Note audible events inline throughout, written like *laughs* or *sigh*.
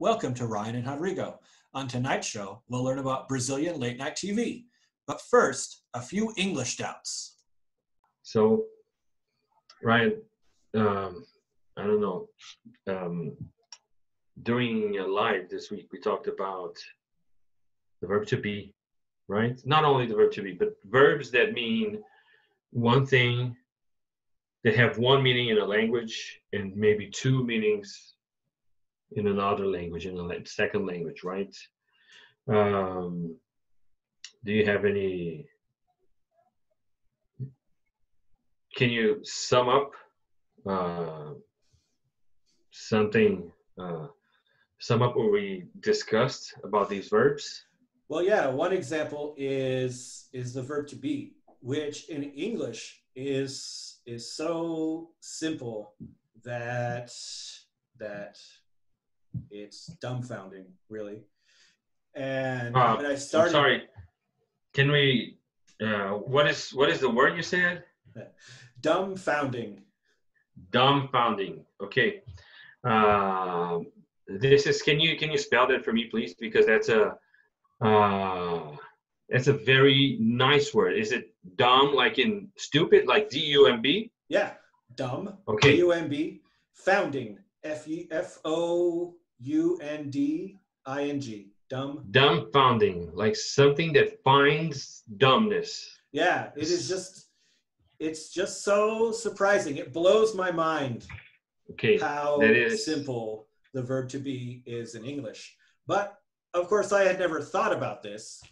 Welcome to Ryan and Rodrigo. On tonight's show, we'll learn about Brazilian late night TV. But first, a few English doubts. So, Ryan, um, I don't know. Um, during a live this week, we talked about the verb to be, right? Not only the verb to be, but verbs that mean one thing, that have one meaning in a language and maybe two meanings in another language, in a second language, right? Um, do you have any? Can you sum up uh, something? Uh, sum up what we discussed about these verbs? Well, yeah. One example is is the verb to be, which in English is is so simple that that it's dumbfounding, really. And Uh, I I'm started, sorry. Can we? Uh, what is what is the word you said? dumbfounding. Dumbfounding. Okay. Um, this is. Can you can you spell that for me, please? Because that's a. Uh, that's a very nice word. Is it dumb, like in stupid, like D U M B? Yeah, dumb. Okay. U M B. Founding. F E F O U N D I N G. Dumb. Dumbfounding, like something that finds dumbness. Yeah, it is just. It's just so surprising. It blows my mind Okay. how that is- simple the verb to be is in English. But of course, I had never thought about this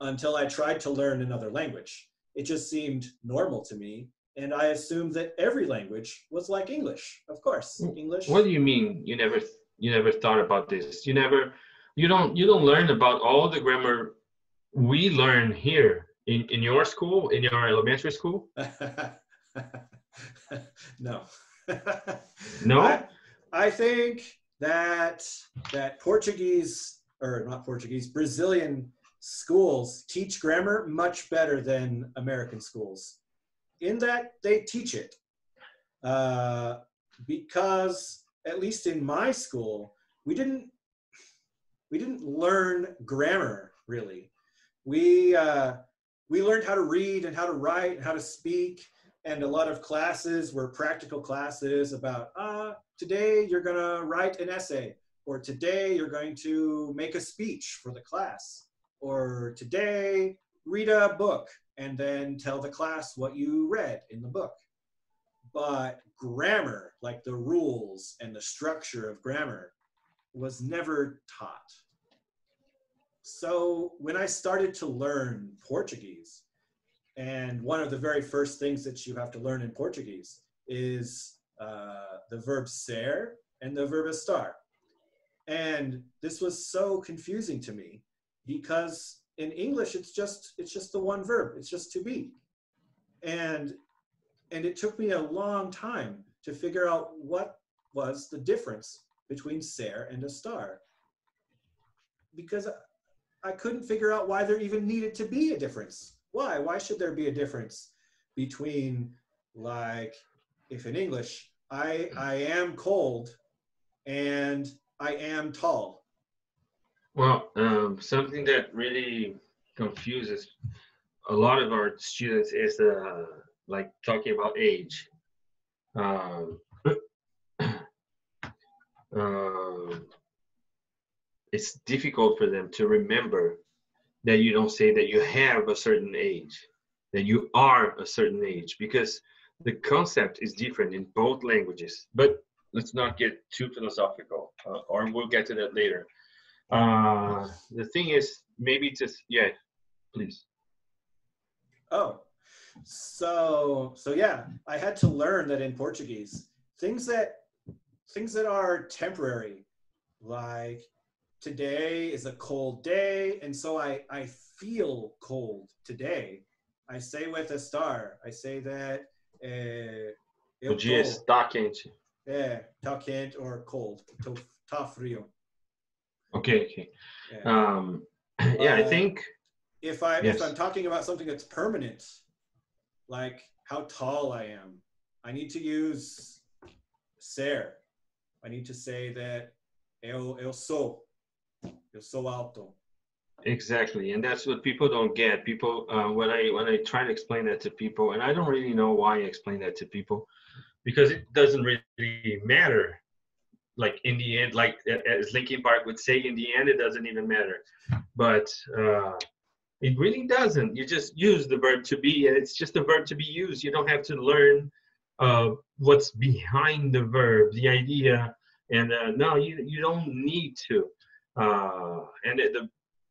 until I tried to learn another language. It just seemed normal to me, and I assumed that every language was like English. Of course, English. What do you mean? You never you never thought about this? You never you don't you don't learn about all the grammar we learn here in, in your school, in your elementary school? *laughs* no. *laughs* No? I, I think that that Portuguese or not Portuguese, Brazilian schools teach grammar much better than American schools. In that they teach it, uh, because at least in my school we didn't we didn't learn grammar really. We uh, we learned how to read and how to write and how to speak and a lot of classes were practical classes about uh, today you're to write an essay or today you're going to make a speech for the class or today read a book and then tell the class what you read in the book but grammar like the rules and the structure of grammar was never taught so when i started to learn portuguese and one of the very first things that you have to learn in Portuguese is uh, the verb ser and the verb estar. And this was so confusing to me because in English it's just it's just the one verb. It's just to be. And and it took me a long time to figure out what was the difference between ser and estar. Because I couldn't figure out why there even needed to be a difference. Why? Why should there be a difference between like if in english i i am cold and i am tall? Well, um, something that really confuses a lot of our students is uh, like talking about age. Um, *clears throat* um, it's difficult for them to remember that you don't say that you have a certain age, that you are a certain age, because the concept is different in both languages. But let's not get too philosophical, uh, or we'll get to that later. Uh, the thing is, maybe just yeah, please. oh so so yeah i had to learn that in portuguese things that things that are temporary like today is a cold day and so i i feel cold today i say with estar i say that uh, O dia está quente. É, tá quente or cold. Tá frio. Okay, okay. Yeah. Um, *clears throat* yeah, I Uh, think if I yes. if I'm talking about something that's permanent, like how tall I am, I need to use ser. I need to say that Eu, eu sou. Eu sou alto. Exactly, and that's what people don't get. People, uh, when I when I try to explain that to people, and I don't really know why I explain that to people, because it doesn't really matter. Like in the end, like as Linkin Park would say, in the end, it doesn't even matter. But uh, it really doesn't. You just use the verb to be, and it's just a verb to be used. You don't have to learn uh, what's behind the verb, the idea, and uh, no, you you don't need to. Uh, and the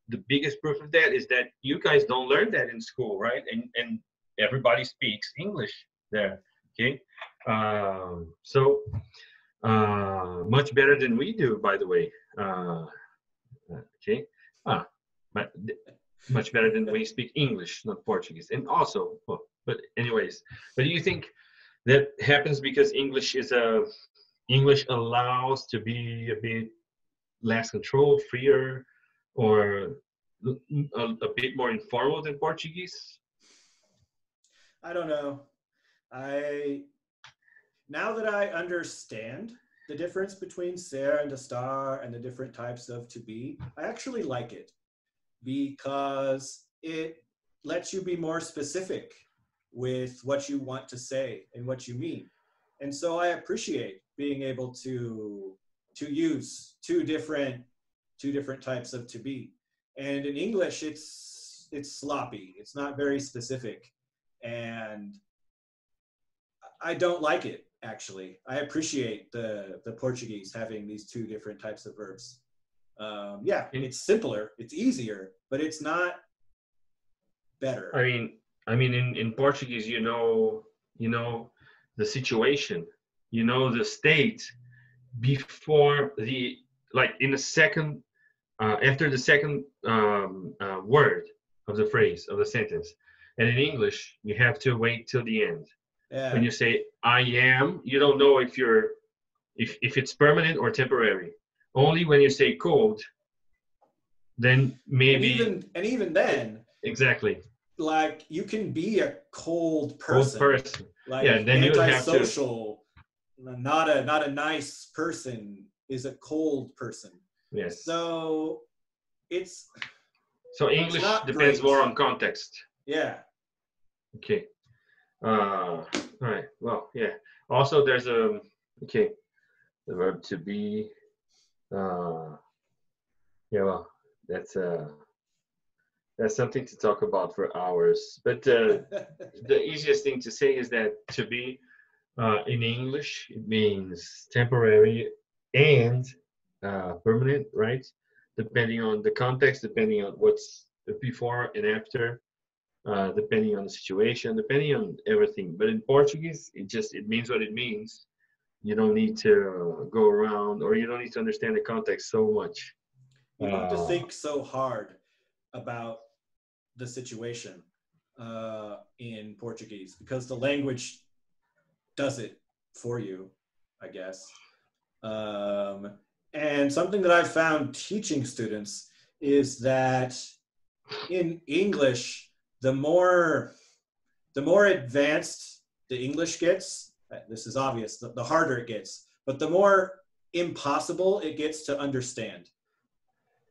the biggest proof of that is that you guys don't learn that in school, right? And and everybody speaks English there. Okay, um, so uh, much better than we do, by the way. Uh, okay, ah, but much better than we speak English, not Portuguese. And also, well, but anyways, but do you think that happens because English is a English allows to be a bit less controlled, freer, or a, a bit more informal than Portuguese? I don't know. I now that I understand the difference between ser and estar and the different types of to be, I actually like it because it lets you be more specific with what you want to say and what you mean. And so I appreciate being able to to use two different two different types of to be. And in English it's it's sloppy. It's not very specific. And I don't like it actually. I appreciate the the Portuguese having these two different types of verbs. Um, yeah, it's simpler, it's easier, but it's not better. I mean, I mean, in, in Portuguese, you know, you know the situation, you know the state before the like in the second uh, after the second um, uh, word of the phrase of the sentence. And in English, you have to wait till the end. Yeah. When you say "I am," you don't know if you're if if it's permanent or temporary. Only when you say cold, then maybe. And even and even then. Exactly like you can be a cold person. Cold person. Like yeah, then you have to. Not a not a nice person is a cold person. Yes. So it's. So English depends great. more on context. Yeah. Okay. Uh, all right. Well, yeah. Also, there's a okay. The verb to be. Uh, yeah. Well, that's uh that's something to talk about for hours. But uh, *laughs* the easiest thing to say is that to be uh, in English, it means temporary and uh, permanent, right? Depending on the context, depending on what's before and after, uh, depending on the situation, depending on everything. But in Portuguese, it just it means what it means. You don't need to go around, or you don't need to understand the context so much. You don't have to think so hard about the situation uh, in Portuguese because the language does it for you, I guess. Um, and something that I've found teaching students is that in English, the more the more advanced the English gets, Uh, this is obvious, the, the harder it gets, but the more impossible it gets to understand.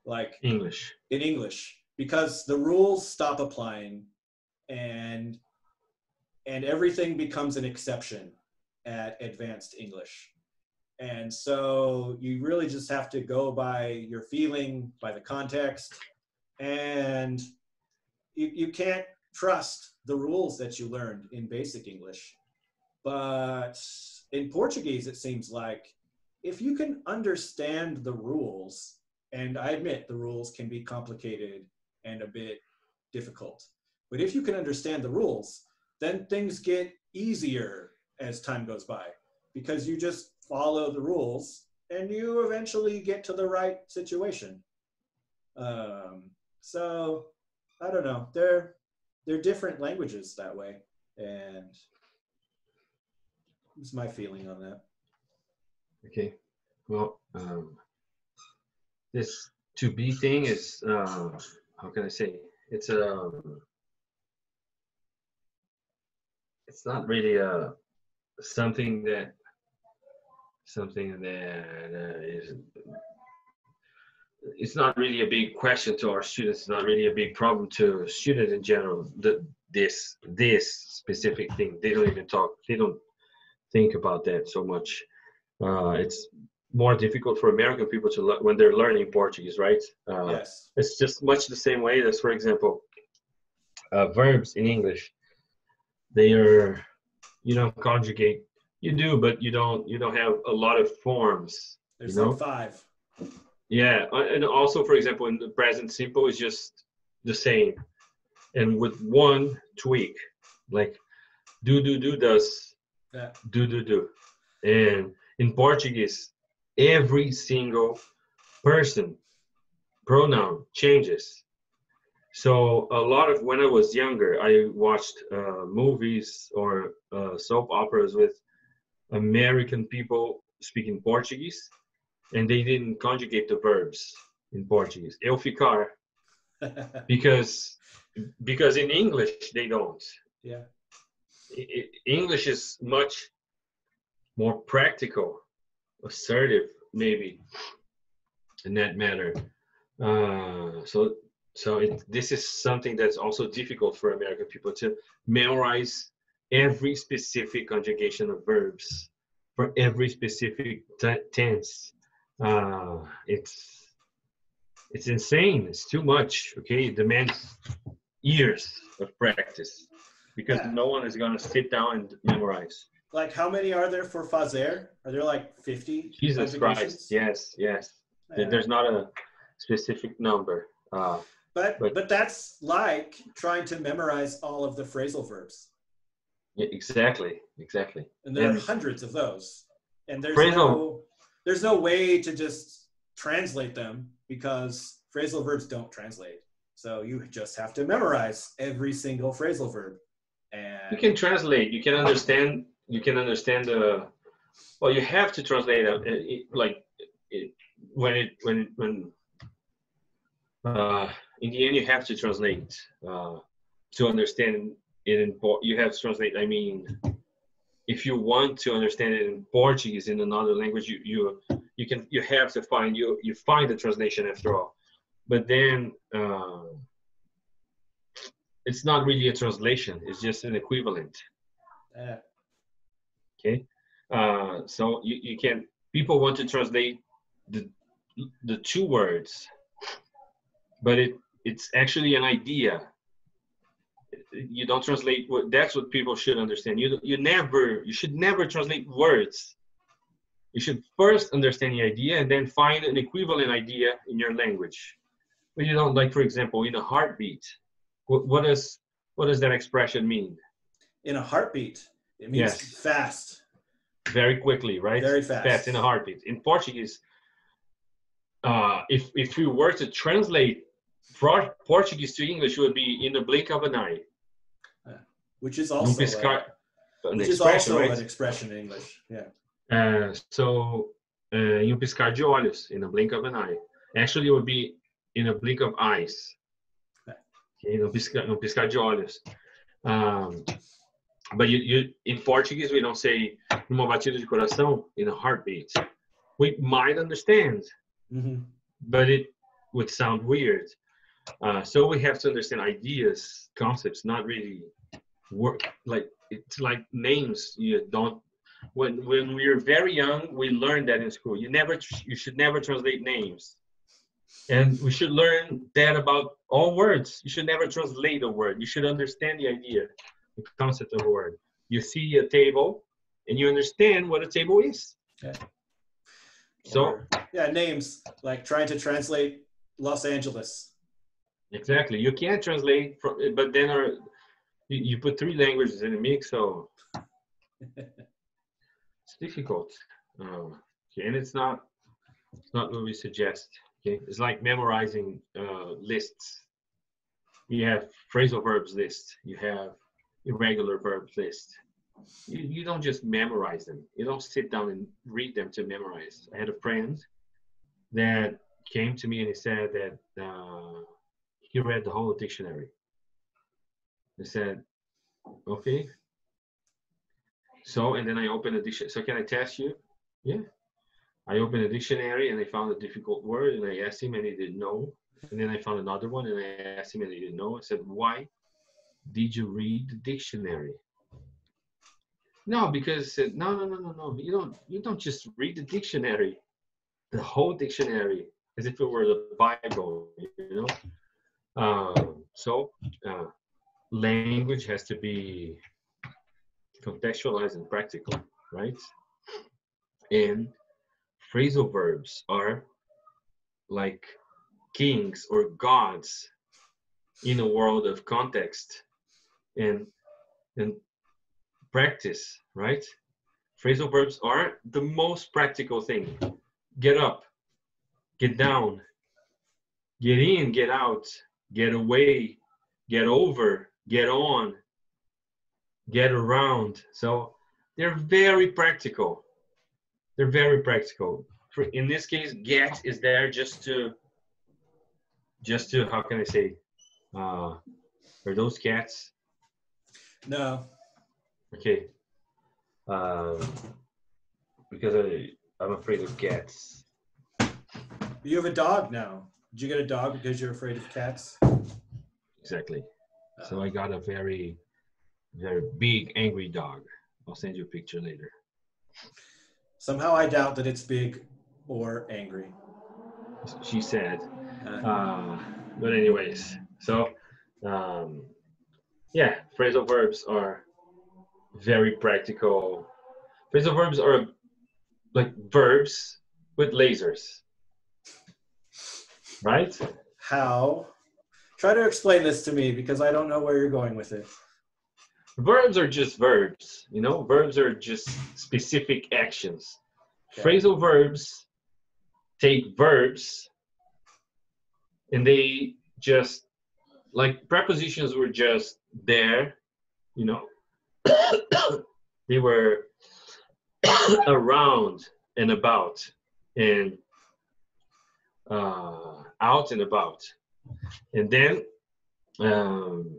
Like English. In English because the rules stop applying and and everything becomes an exception at advanced english and so you really just have to go by your feeling by the context and you, you can't trust the rules that you learned in basic english but in portuguese it seems like if you can understand the rules and i admit the rules can be complicated and a bit difficult. But if you can understand the rules, then things get easier as time goes by because you just follow the rules and you eventually get to the right situation. Um, so I don't know. They're they're different languages that way, and it's my feeling on that. Okay. Well, um, this to be thing is uh, how can I say? It's a. Um, it's not really a something that something that uh, is it's not really a big question to our students. It's not really a big problem to students in general. The, this this specific thing, they don't even talk. They don't think about that so much. Uh, it's more difficult for American people to le- when they're learning Portuguese, right? Uh, yes. It's just much the same way as, for example, uh, verbs in English. They are, you don't conjugate. You do, but you don't. You don't have a lot of forms. There's you know? like five. Yeah, uh, and also, for example, in the present simple is just the same, and with one tweak, like do do do does Yeah. do do do, and in Portuguese, every single person pronoun changes. So a lot of when I was younger, I watched uh, movies or uh, soap operas with American people speaking Portuguese, and they didn't conjugate the verbs in Portuguese. Eu ficar *laughs* because because in English they don't. yeah. English is much more practical, assertive, maybe, in that matter. Uh, so, so it, this is something that's also difficult for American people to memorize every specific conjugation of verbs for every specific tense. Uh, it's it's insane. It's too much. Okay, it demands years of practice because Yeah. no one is gonna sit down and memorize. Like how many are there for fazer? Are there like 50? Jesus? Christ! Yes, yes. Yeah. There's not a specific number. Uh, But but- but that's like trying to memorize all of the phrasal verbs. yeah, exactly, exactly. And there And- are hundreds of those. And there's Phrasal- no there's no way to just translate them because phrasal verbs don't translate. So you just have to memorize every single phrasal verb. And You can translate. You can understand. You can understand the. Well, you have to translate it, it, like it, when it when when. Uh, in the end, you have to translate uh, to understand it in. You have to translate. I mean, if you want to understand it in Portuguese in another language, you you you can you have to find you you find the translation after all. But then. Uh, it's not really a translation it's just an equivalent. Uh, okay uh, so you, you can people want to translate the the two words but it it's actually an idea. You don't translate what that's what people should understand. You you never you should never translate words. You should first understand the idea and then find an equivalent idea in your language. But you don't like for example in a heartbeat what, what does what does that expression mean in a heartbeat, it means Yes. fast. very quickly, right? Very fast. in a heartbeat. In Portuguese, uh, if if we were to translate Portuguese to English, it would be in the blink of an eye. Which is also an which is expression, also right? an expression in English. Yeah. Uh, so, uh, em um piscar de olhos, in a blink of an eye. Actually, it would be in a blink of eyes. Okay, no piscar, no piscar de olhos. Um, but you, you, in Portuguese, we don't say numa batida de coração, in a heartbeat. We might understand, hmm but it would sound weird. Uh, so we have to understand ideas, concepts, not really work like it's like names. You don't. When when we are very young, we learn that in school. You never, you should never translate names, and we should learn that about all words. You should never translate a word. You should understand the idea, the concept of a word. You see a table, and you understand what a table is. Okay. So Or- yeah, names like trying to translate Los Angeles. Exactly. You can't translate from, but then are, you, you put three languages in a mix, so *laughs* it's difficult. Um, okay, and it's not, it's not what we suggest. Okay, it's like memorizing uh, lists. You have phrasal verbs list. You have irregular verbs list. You, you don't just memorize them. You don't sit down and read them to memorize. I had a friend that came to me and he said that. Uh, he read the whole dictionary. He said, okay. So, and then I opened the dictionary. So, can I test you? Yeah. I opened a dictionary and I found a difficult word and I asked him and he didn't know. And then I found another one and I asked him and he didn't know. I said, Why did you read the dictionary? No, because said, no, no, no, no, no. You don't you don't just read the dictionary, the whole dictionary, as if it were the Bible, you know. Um, so uh, language has to be contextualized and practical, right? And phrasal verbs are like kings or gods in a world of context and and practice, right? Phrasal verbs are the most practical thing. Get up, get down, get in, get out, get away, get over, get on, get around. So they're very practical. They're very practical. For, in this case, get is there just to, just to, how can I say, uh, are those cats? No. Okay. Um, because I, I'm afraid of cats. You have a dog now. Did you get a dog because you're afraid of cats? Exactly. So I got a very, very big, angry dog. I'll send you a picture later. Somehow I doubt that it's big or angry. She said. Uh, Uh, but anyways, so um, yeah, phrasal verbs are very practical. Phrasal verbs are like verbs with lasers, right? how? Try to explain this to me because I don't know where you're going with it. Verbs are just verbs, you know. Verbs are just specific actions. Okay. Phrasal verbs take verbs and they just like prepositions were just there, you know. *coughs* they were *coughs* around and about and uh, out and about. And then, um,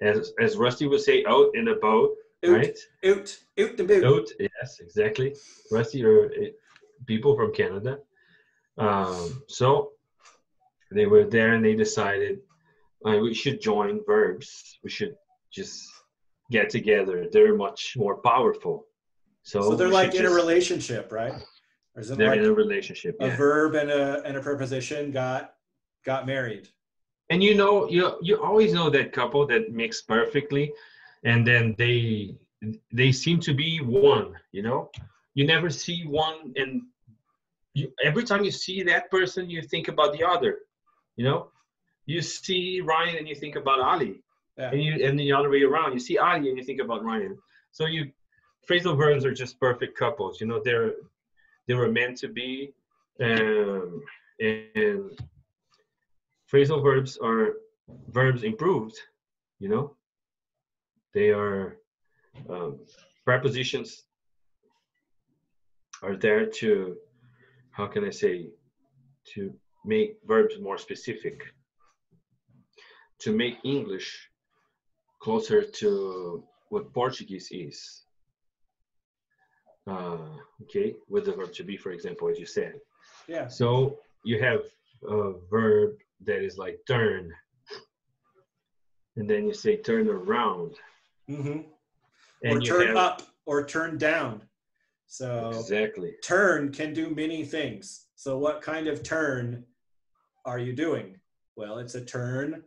as, as Rusty would say, out and about, Oot, right? Out, out the boat. Out, yes, exactly. Rusty are uh, people from Canada. Um, so they were there and they decided uh, we should join verbs. We should just get together. They're much more powerful. So, So they're like in a relationship, right? Or is it They're like in a relationship. a yeah. verb and a and a preposition got got married? And you know you you always know that couple that mix perfectly and then they they seem to be one you know? You never see one and you, every time you see that person you think about the other you know? You see ryan and you think about ali. Yeah. and you and the other way around you see ali and you think about ryan. So you phrasal verbs are just perfect couples you know? They're they were meant to be um, and phrasal verbs are verbs improved you know? They are um, prepositions are there to how can i say to make verbs more specific to make english closer to what portuguese is. Uh, okay with the verb to be for example as you said. Yeah. so you have a verb that is like turn, and then you say turn around, hmm and Or turn have up or turn down. So exactly turn can do many things. So what kind of turn are you doing? Well, it's a turn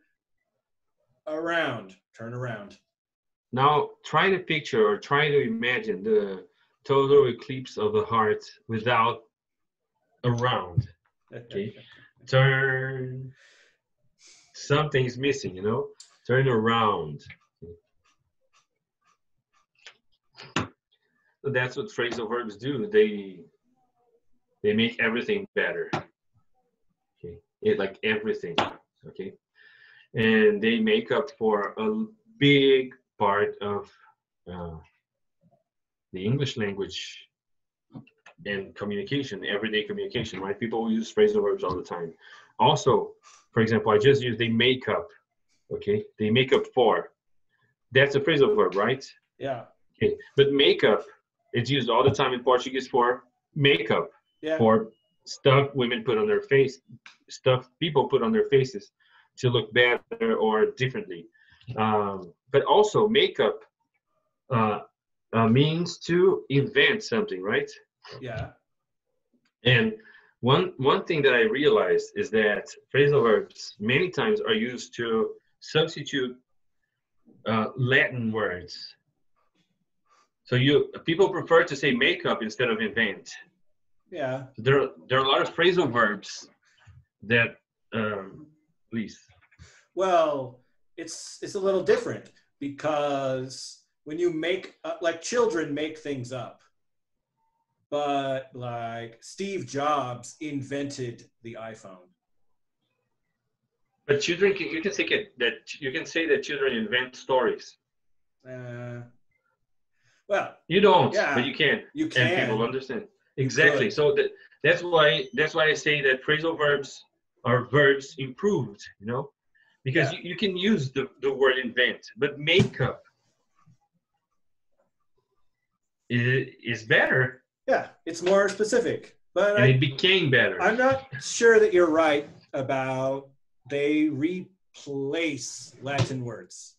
around. Turn around. now. Try to picture or try to imagine the total eclipse of the heart without around. Okay. *laughs* Turn. Something's missing, you know. Turn around. So that's what phrasal verbs do. They they make everything better. Okay, it like everything. Okay, and they make up for a big part of uh, the English language and communication, everyday communication. Right? People use phrasal verbs all the time. Also, for example, I just used they make up. Okay, they make up for. That's a phrasal verb, right? Yeah. Okay, but makeup it's used all the time in Portuguese for makeup. Yeah. for stuff women put on their face, stuff people put on their faces to look better or differently. Um, but also makeup uh, uh, means to invent something, right? Yeah. And one one thing that I realized is that phrasal verbs many times are used to substitute uh, Latin words. So you people prefer to say makeup instead of invent. Yeah. There there are a lot of phrasal verbs that um, please. Well, it's it's a little different because when you make uh, like children make things up but like steve jobs invented the iphone But children, can, you can say that you can say that children invent stories. uh, well You don't, Yeah, but you can, you and can people understand. Exactly. So that, that's why that's why I say that phrasal verbs are verbs improved. You know, because Yeah. you, you can use the, the word invent, but makeup is, is better, yeah it's more specific but and I, it became better. i'm not sure that you're right about they replace latin words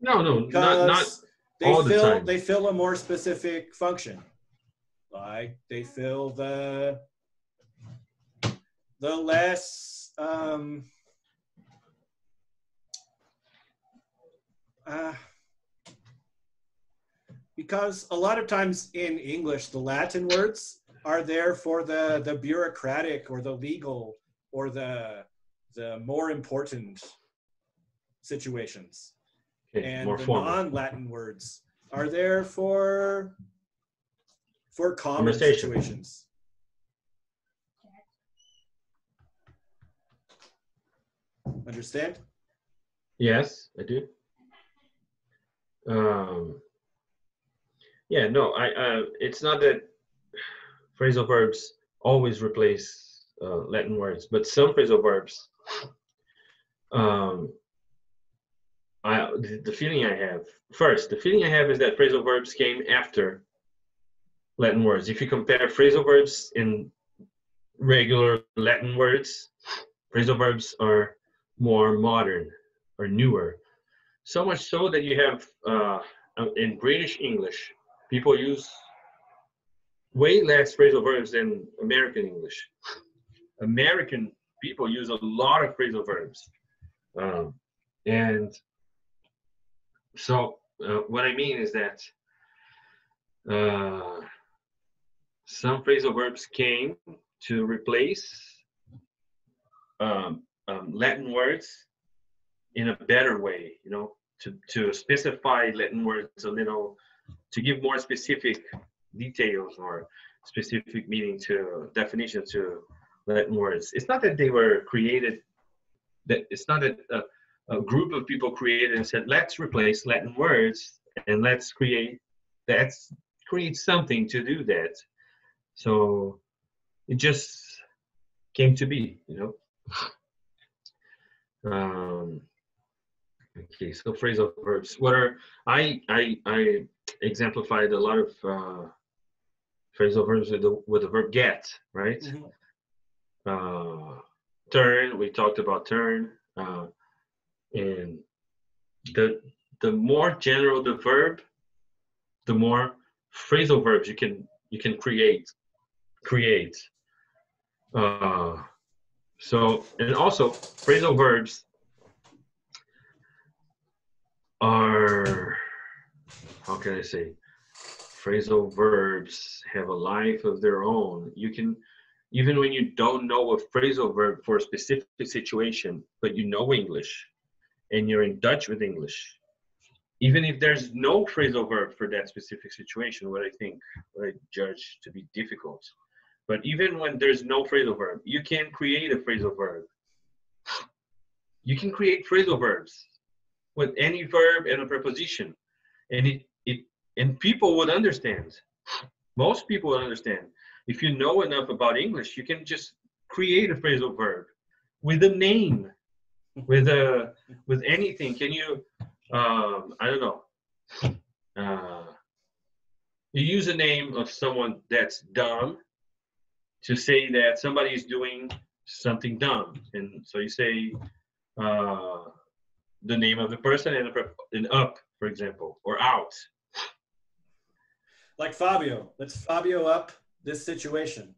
no, no, not not they all the time. they fill a more specific function like they fill the the less um uh, because a lot of times in english the latin words are there for the the bureaucratic or the legal or the the more important situations okay, and the non-Latin *laughs* words are there for for common situations. Understand? Yes, I do. Um, yeah, no, I. Uh, it's not that phrasal verbs always replace uh, Latin words, but some phrasal verbs. Um, I the, feeling I have first, the feeling I have is that phrasal verbs came after Latin words. If you compare phrasal verbs in regular Latin words, phrasal verbs are more modern or newer. So much so that you have uh, in British English, people use way less phrasal verbs than American English. American people use a lot of phrasal verbs. Um, and so, uh, what I mean is that uh, some phrasal verbs came to replace um, um, Latin words in a better way, you know, to, to specify Latin words a little, to give more specific details or specific meaning to definition to Latin words. It's not that they were created, that it's not that a, a group of people created and said, let's replace Latin words and let's create, let's create something to do that. So it just came to be, you know. *laughs* Um, okay, so phrasal verbs. What are I I I exemplified a lot of uh, phrasal verbs with the with the verb get, right? Mhm. Uh, turn. We talked about turn, uh, and the the more general the verb, the more phrasal verbs you can you can create create. Uh, so, and also phrasal verbs are, how can I say, phrasal verbs have a life of their own. You can, even when you don't know a phrasal verb for a specific situation, but you know English and you're in Dutch with English, even if there's no phrasal verb for that specific situation, what I think, what I judge to be difficult. But even when there's no phrasal verb, you can create a phrasal verb. You can create phrasal verbs with any verb and a preposition. And it, it and people would understand. Most people would understand. If you know enough about English, you can just create a phrasal verb with a name, with a with anything. Can you um, I don't know. Uh, you use a name of someone that's dumb to say that somebody is doing something dumb, and so you say uh, the name of the person and, up, for example, or out. Like Fabio. Let's Fabio up this situation.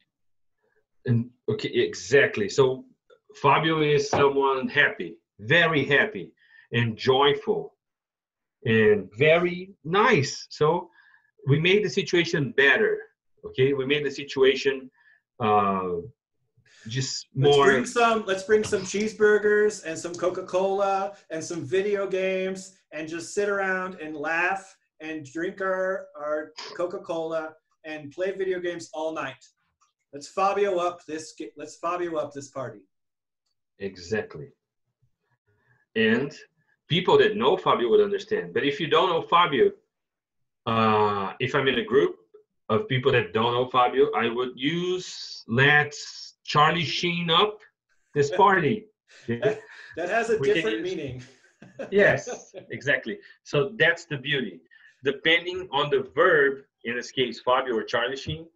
And okay, exactly. So Fabio is someone happy, very happy and joyful and very nice. So we made the situation better. Okay, we made the situation uh, just more. Let's bring some. Let's bring some cheeseburgers and some Coca-Cola and some video games and just sit around and laugh and drink our our Coca-Cola and play video games all night. Let's Fabio up this. Let's Fabio up this party. Exactly. And people that know Fabio would understand. But if you don't know Fabio, uh, if I'm in a group of people that don't know Fabio, I would use let's Charlie Sheen up this party. that, that has a we different meaning. yes, exactly. So that's the beauty. Depending on the verb, in this case, Fabio or Charlie Sheen,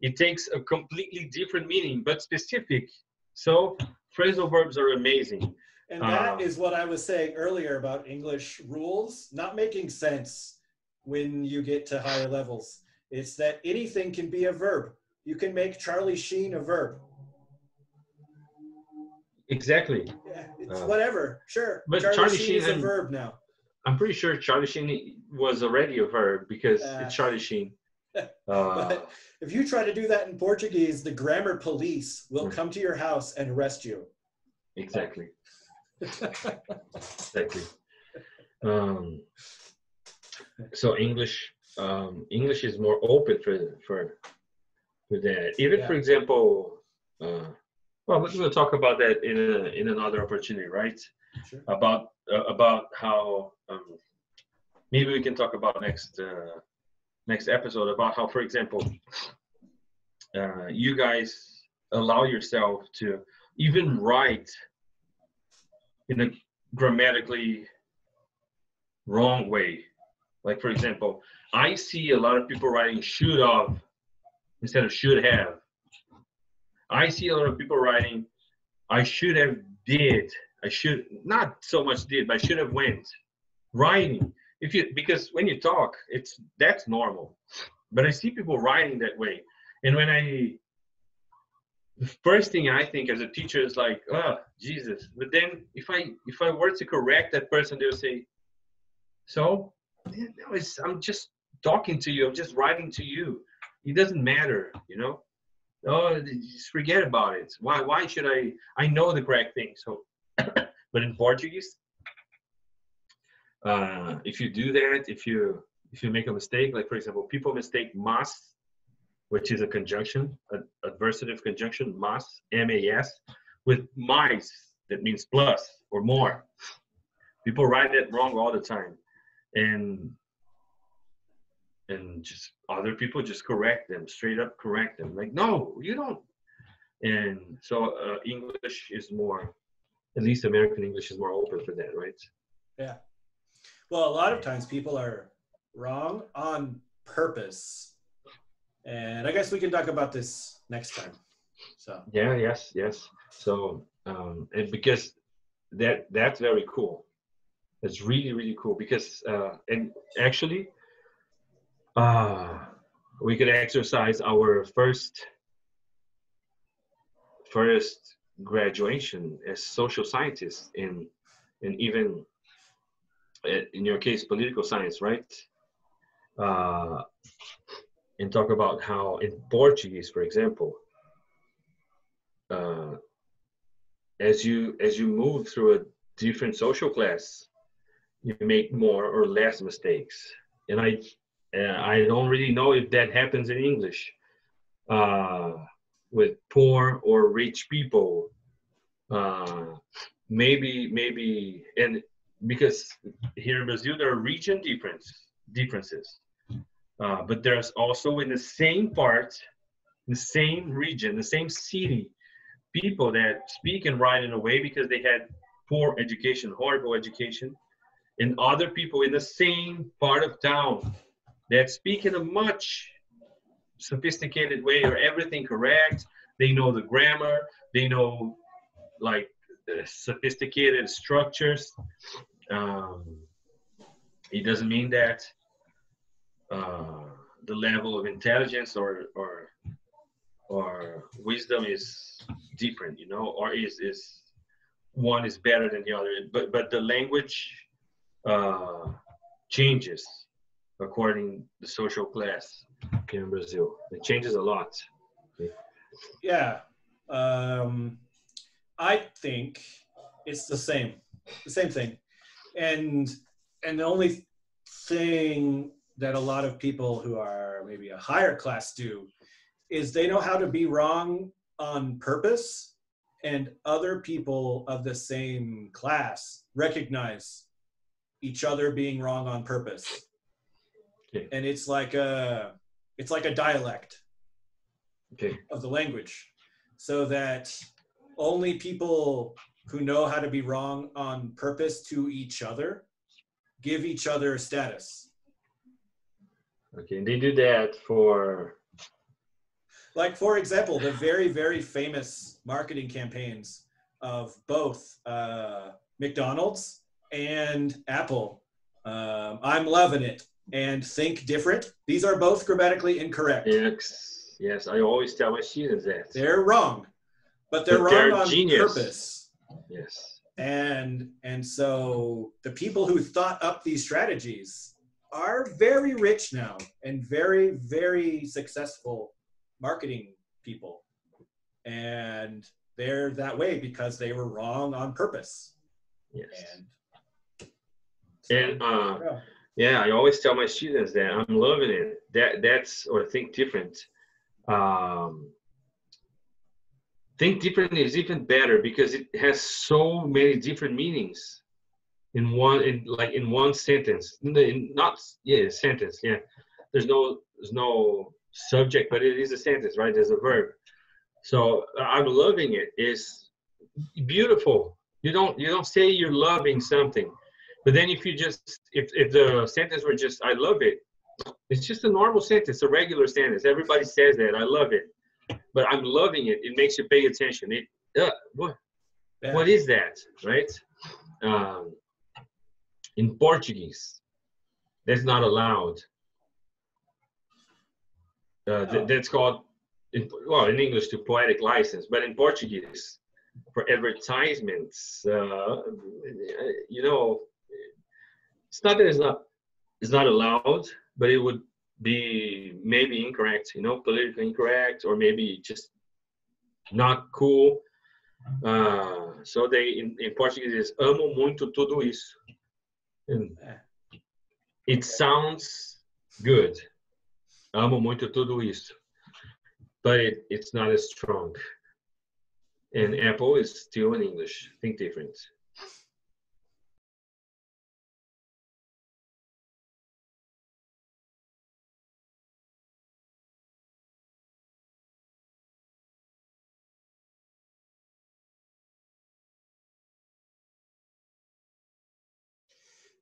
it takes a completely different meaning, but specific. So phrasal verbs are amazing. And that uh, is what I was saying earlier about English rules not making sense when you get to higher levels. It's that anything can be a verb. You can make Charlie Sheen a verb. Exactly. Yeah, it's uh, whatever. Sure. But Charlie, Charlie Sheen, Sheen is a verb now. I'm pretty sure Charlie Sheen was already a verb because uh, it's Charlie Sheen. *laughs* Uh, but if you try to do that in Portuguese, the grammar police will hmm. come to your house and arrest you. Exactly. *laughs* exactly. Um, so English, um, English is more open for for for that. Even yeah. for example, uh, well, we'll talk about that in a, in another opportunity, right? Sure. About uh, about how um, maybe we can talk about next uh, next episode about how, for example, uh, you guys allow yourself to even write in a grammatically wrong way. Like, for example, I see a lot of people writing should have instead of should have. I see a lot of people writing I should have did. I should not so much did, but I should have went. Writing. If you because when you talk, it's that's normal. But I see people writing that way. And when I the first thing I think as a teacher is like, oh Jesus. But then if I if I were to correct that person, they'll say, so no, it's I'm just talking to you. I'm just writing to you. It doesn't matter, you know. Oh, just forget about it. Why? Why should I? I know the correct thing. So, *coughs* but in Portuguese, uh, if you do that, if you if you make a mistake, like for example, people mistake mas which is a conjunction, an adversative conjunction, mas, M-A-S, with mais, that means plus or more. People write that wrong all the time. And and just other people just correct them, straight up correct them. Like, no, you don't. And so uh, English is more, at least American English is more open for that, right? Yeah. Well, a lot of times people are wrong on purpose and I guess we can talk about this next time. So yeah, yes, yes. So um, and because that that's very cool. It's really really cool because uh, and actually, uh, we could exercise our first first graduation as social scientists in in even uh, in your case political science, right? Uh, and talk about how in Portuguese, for example, uh, as you as you move through a different social class, you make more or less mistakes. And I I don't really know if that happens in English uh, with poor or rich people. Uh, maybe maybe and because here in Brazil there are region difference differences. Uh, but there's also in the same part, the same region, the same city, people that speak and write in a way because they had poor education, horrible education, and other people in the same part of town that speak in a much sophisticated way or everything correct. They know the grammar. They know like the sophisticated structures. Um, it doesn't mean that uh, the level of intelligence or or or wisdom is different, you know, or is is one is better than the other. But but the language uh, changes according the social class in Brazil. It changes a lot. Yeah. Um, I think it's the same, the same thing, and and the only thing that a lot of people who are maybe a higher class do is they know how to be wrong on purpose and other people of the same class recognize each other being wrong on purpose Okay. and it's like a it's like a dialect Okay. of the language so that only people who know how to be wrong on purpose to each other give each other status Okay. And they do that for like for example the very very famous marketing campaigns of both uh, mcdonald's and apple um, i'm loving it and think different these are both grammatically incorrect yes, yes. I always tell my students that. they're wrong but they're But wrong they're on genius. purpose Yes. and and so the people who thought up these strategies are very rich now and very very successful marketing people and they're that way because they were wrong on purpose Yes. and And uh, yeah. Yeah, I always tell my students that I'm loving it. That that's or think different. Um, think different is even better because it has so many different meanings in one in like in one sentence. In, not yeah sentence yeah. There's no there's no subject, but it is a sentence, right? There's a verb. So I'm loving it. It's beautiful. You don't you don't say you're loving something but then if you just if if the sentence were just I love it, it's just a normal sentence, a regular sentence. Everybody says that I love it, but I'm loving it. It makes you pay attention. It uh, what Yeah. what is that, right? Um, in Portuguese, that's not allowed. Uh, th- Oh. that's called, in, well, in English, to poetic license, but in Portuguese, for advertisements, uh, you know, it's not that it's not it's not allowed, but it would be maybe incorrect, you know, politically incorrect, or maybe just not cool. Uh, so they in, in Portuguese is amo muito tudo isso. And it sounds good. Amo muito tudo isso. But it, it's not as strong. And Apple is still in English. Think different.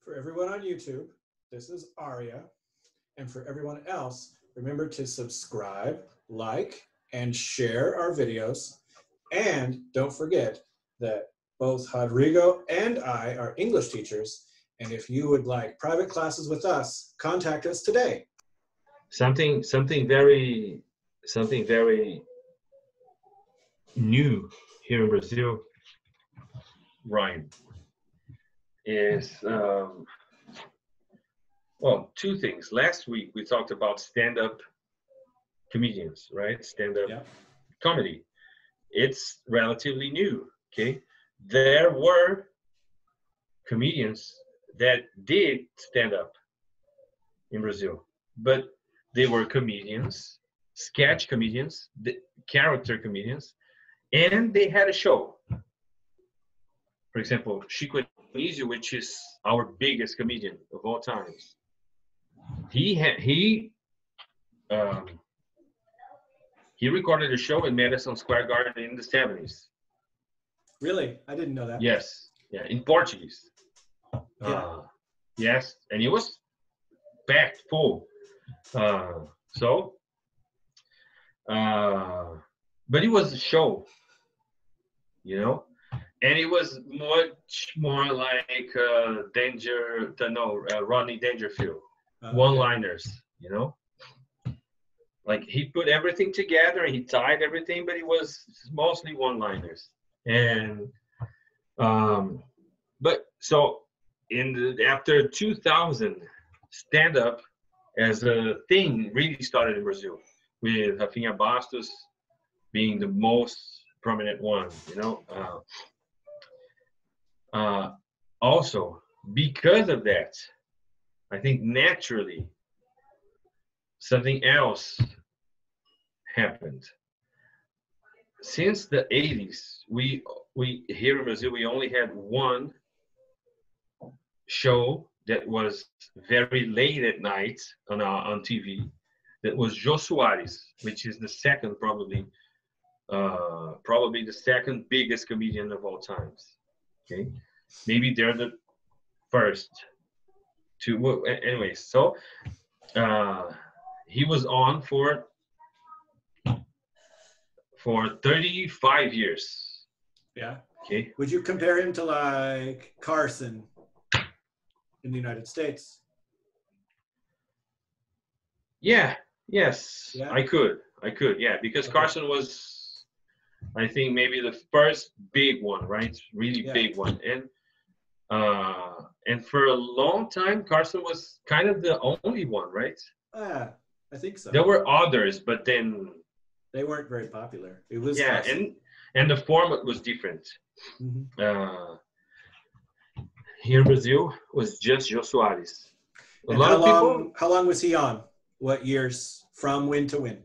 For everyone on YouTube, this is Aria. And for everyone else, remember to subscribe, like, and share our videos. And don't forget that both Rodrigo and I are English teachers. And if you would like private classes with us, contact us today. something something very something very new here in Brazil, Ryan, is um, well two things. Last week we talked about stand-up comedians, right? Stand-up Yeah. comedy. It's relatively new. Okay, there were comedians that did stand up in Brazil, but they were comedians, sketch comedians, the character comedians, and they had a show. For example, Chico Anysio, which is our biggest comedian of all times, he had he um, he recorded a show in Madison Square Garden in the seventies. Really? I didn't know that. Yes, yeah, in Portuguese. Yeah. Uh, yes, and it was packed full. Uh, so uh, but it was a show, you know, and it was much more like uh, Danger, no, uh, Rodney Dangerfield, Uh, one-liners, you know. Like he put everything together, he tied everything, but it was mostly one-liners, and um, but so in the, after 2000, stand-up as a thing really started in Brazil with Rafinha Bastos being the most prominent one, you know. Uh, uh, also, because of that, I think naturally something else happened. Since the 80s, we we here in Brazil we only had one show that was very late at night on our, on TV. That was Jô Soares, which is the second probably uh, probably the second biggest comedian of all times. Okay, maybe they're the first to. Well, a- anyways, so uh, he was on for for 35 years. yeah. Okay, Would you compare him to like Carson in the United States? Yeah, yes, Yeah? I could. I could, yeah, because Okay. Carson was, I think, maybe the first big one, right? Really Yeah. big one. And uh, and for a long time, Carson was kind of the only one, right? Ah, I think so. There were others, but then They weren't very popular. It was yeah, and and the format was different. Mhm. Uh, here in Brazil was just Jô Soares. A And lot how of people, long? How long was he on? What years from win to win?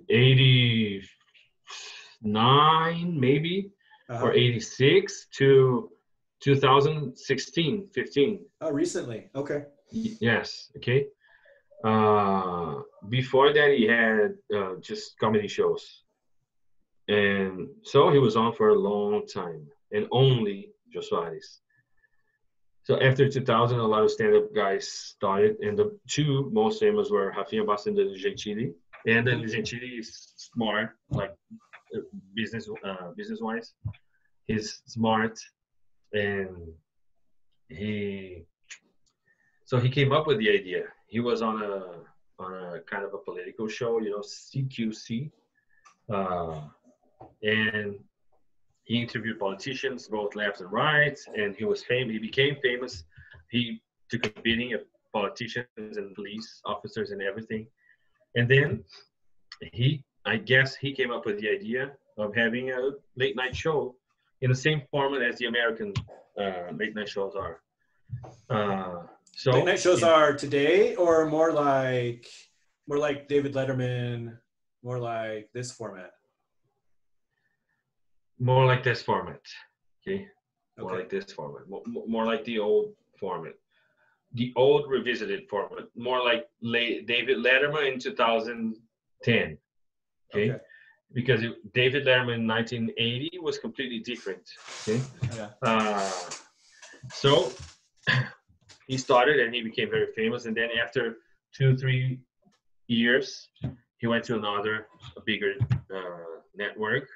89 maybe Uh-huh. or 86 to 2016 15 Oh, recently. Okay. Yes okay uh before that he had uh, just comedy shows and so he was on for a long time and only Soares. so after 2000 a lot of stand-up guys started and the two most famous were Rafinha Bastos and Gentili and then Gentili is smart like business uh, business wise he's smart and he so he came up with the idea. He was on a on a kind of a political show you know cqc uh, and he interviewed politicians both left and right and he was famous he became famous. He took a beating of politicians and police officers and everything. And then he i guess he came up with the idea of having a late night show in the same format as the american uh, late night shows are uh, so Late night shows in- are today, or more like more like David Letterman, more like this format. more like this format okay more Okay. like this format more, more like the old format the old revisited format more like La- david letterman in 2010 okay, Okay. because it, david letterman in 1980 was completely different. Okay. Yeah. uh, so *clears throat* he started and he became very famous. And then after two three years he went to another a bigger uh, network.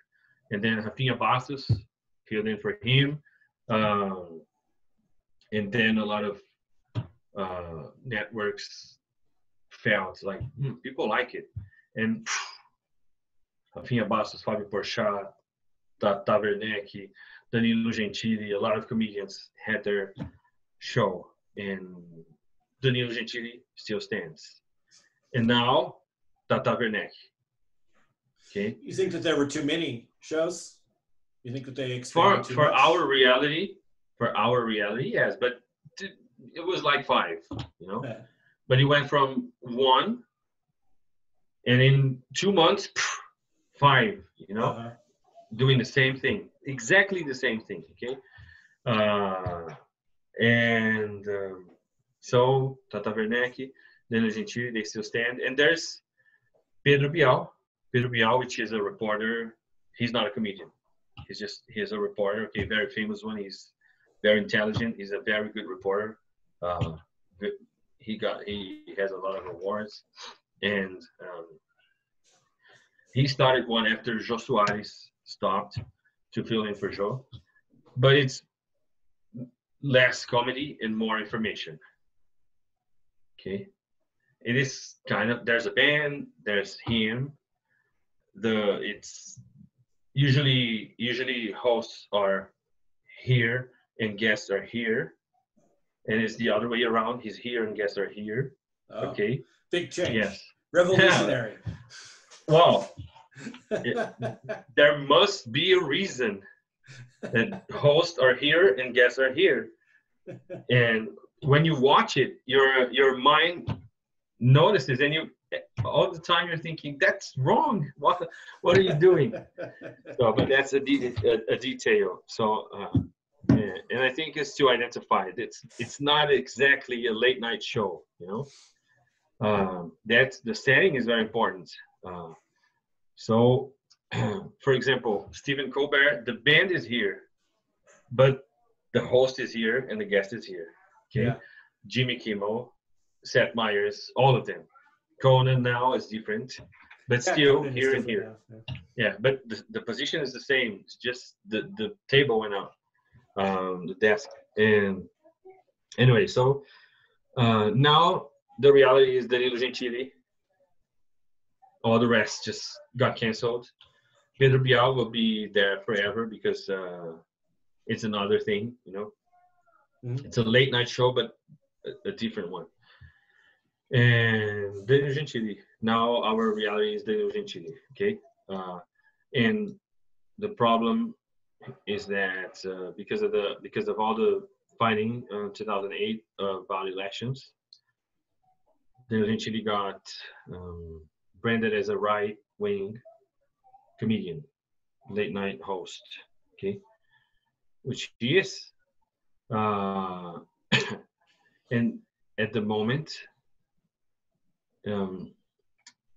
And then Rafinha Bastos filled in for him. Um, and then a lot of uh, networks felt like hmm, people like it. And Rafinha Bastos, Fábio Porchat, Tata Werneck, Danilo Gentili, a lot of comedians had their show, and Danilo Gentili still stands. And now, Tata Werneck. Okay, You think that there were too many shows? You think that they for for much? our reality, for our reality, yes, but it was like five, you know. Yeah. But he went from one, and in two months, five, you know. Uh-huh. doing the same thing, exactly the same thing. Okay, uh, and um, so Tata Werneck, Danilo Gentili, they still stand, and there's Pedro Bial, Pedro Bial, which is a reporter. He's not a comedian. He's just he's a reporter. Okay, very famous one. He's very intelligent. He's a very good reporter. Uh, he got he has a lot of awards, and um, he started one after Jô Soares stopped to fill in for Jô. but it's less comedy and more information. Okay, it is kind of there's a band, there's him. The it's usually usually hosts are here and guests are here, and it's the other way around. He's here and guests are here. Oh, Okay. Big change. Yes. Revolutionary. *laughs* Well, *laughs* there must be a reason that hosts are here and guests are here. And when you watch it, your your mind notices, and you all the time you're thinking that's wrong. What what are you doing? So, but that's a, de- a, a detail. So, uh, yeah, and I think it's to identify it. It's it's not exactly a late night show, you know. Um, that's the setting is very important. Uh, so, *clears throat* for example, Stephen Colbert, the band is here, but the host is here and the guest is here. Okay, Yeah. Jimmy Kimmel, Seth Meyers, all of them. Conan now is different, but still is here and here. now, Yeah, but the, the position is the same. It's just the, the table went up, um, the desk. And anyway, so uh, now the reality is Danilo Gentili. All the rest just got canceled. Pedro Bial will be there forever because uh, it's another thing, you know. Mhm. It's a late night show, but a, a different one. And Danilo Gentili. Now our reality is Danilo Gentili. Okay. Uh, and the problem is that uh, because of the because of all the fighting in 2008 about elections, Danilo Gentili got um, branded as a right wing comedian, late night host. Okay, which he is. Uh, *coughs* and at the moment, um,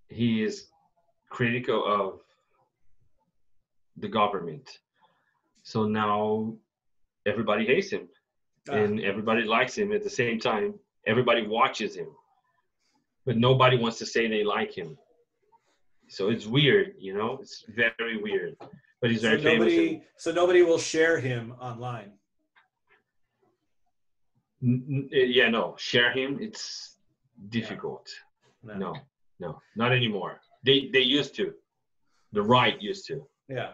he is critical of the government. So now everybody hates him Ah, and everybody likes him at the same time. Everybody watches him, but nobody wants to say they like him. So it's weird, you know. It's very weird. But he's so very famous. nobody, so nobody will share him online. N- n- yeah, no, share him. It's difficult. No. No, no, not anymore. They they used to. The right used to. Yeah.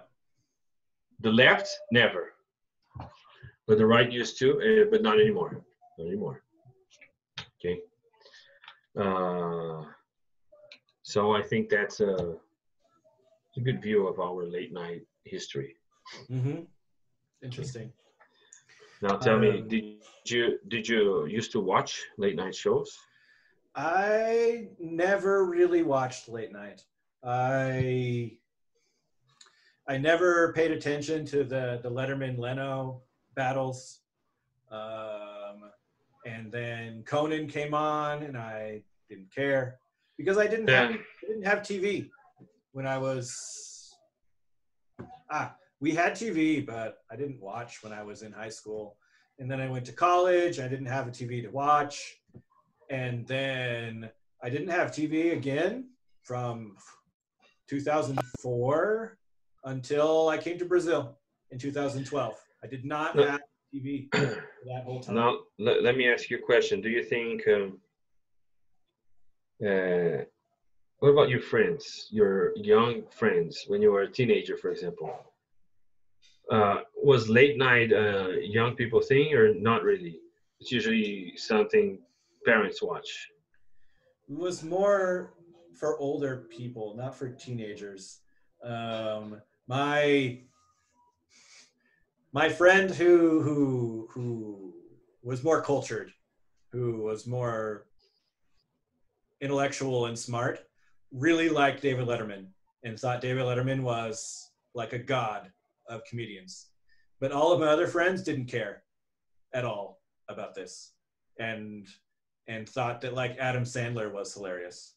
The left never. But the right used to, uh, but not anymore. Not anymore. Okay. Uh, so I think that's a, a good view of our late night history. hmm Interesting. Now tell me, Um, did you did you used to watch late night shows? I never really watched late night. I I never paid attention to the the Letterman Leno battles. Um, and then Conan came on, and I didn't care because I didn't have I didn't have TV when I was ah we had TV, but I didn't watch when I was in high school. And then I went to college. I didn't have a TV to watch and then I didn't have TV again from 2004 until I came to Brazil in 2012. I did not No. have TV *clears throat* that whole time. Now, let, let me ask you a question. Do you think, um, uh, what about your friends, your young friends, when you were a teenager, for example? Uh, was late night a young people thing or not really? It's usually something parents watch. It was more for older people, not for teenagers. Um, my my friend who who who was more cultured, who was more intellectual and smart, really liked David Letterman and thought David Letterman was like a god of comedians. But all of my other friends didn't care at all about this. And and thought that like Adam Sandler was hilarious.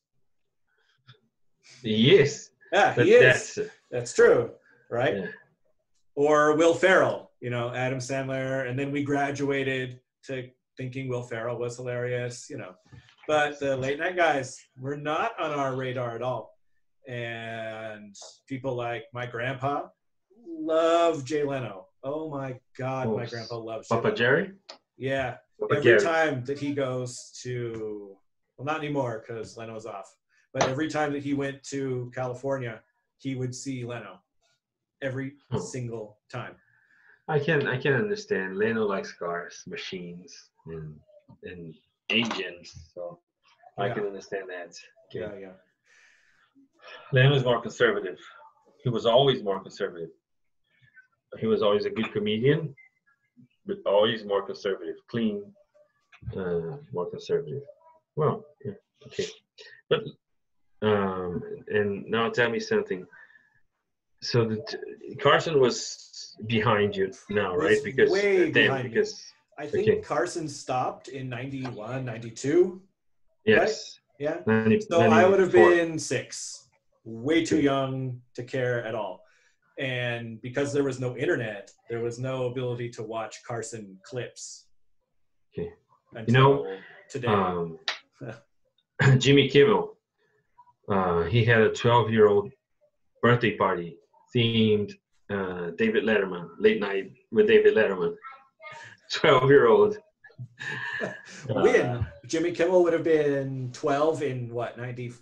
Yes, Yeah, he is. that's That's true, right? Yeah. Or Will Ferrell, you know, Adam Sandler, and then we graduated to thinking Will Ferrell was hilarious, you know. But the late night guys were not on our radar at all. and people like my grandpa love Jay Leno. Oh my God, Oh, my grandpa loves Jay Papa Leno. Jerry. Yeah, Papa every time that he goes to, well, not anymore because Leno's off, but every time that he went to California, he would see Leno every Oh. single time. I can I can understand. Leno likes cars, machines, and and engines. So I can understand that. Yeah, Okay. yeah. Leno was more conservative. He was always more conservative. He was always a good comedian, but always more conservative, clean, uh, more conservative. Well, yeah, okay. But um, and now tell me something. So the, Carson was behind you now, right? Because way then, behind me. because I think Okay. Carson stopped in 91, 92. yes, Yeah. 90 So I would have been six, way too young to care at all. And because there was no internet, there was no ability to watch Carson clips. Okay. Until know, today. um, *laughs* *laughs* Jimmy Kimmel. Uh, he had a 12 year old birthday party themed uh, David Letterman, late night with David Letterman. 12 year old. *laughs* when Jimmy Kimmel would have been 12 in what, 90?